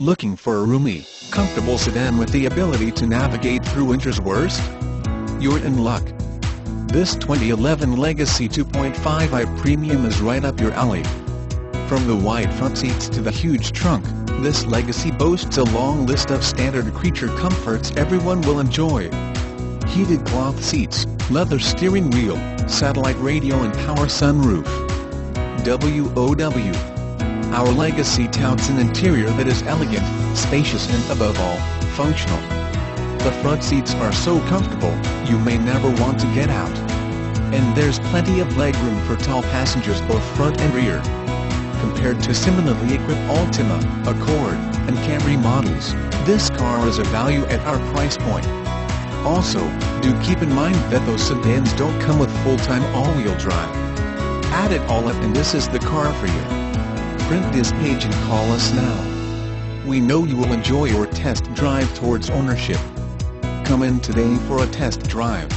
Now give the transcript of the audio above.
Looking for a roomy, comfortable sedan with the ability to navigate through winter's worst? You're in luck. This 2011 Legacy 2.5i Premium is right up your alley. From the wide front seats to the huge trunk, this Legacy boasts a long list of standard creature comforts everyone will enjoy. Heated cloth seats, leather steering wheel, satellite radio and power sunroof. WOW. Our Legacy touts an interior that is elegant, spacious and above all, functional. The front seats are so comfortable, you may never want to get out. And there's plenty of legroom for tall passengers both front and rear. Compared to similarly equipped Altima, Accord, and Camry models, this car is a value at our price point. Also, do keep in mind that those sedans don't come with full-time all-wheel drive. Add it all up and this is the car for you. Print this page and call us now. We know you will enjoy your test drive towards ownership. Come in today for a test drive.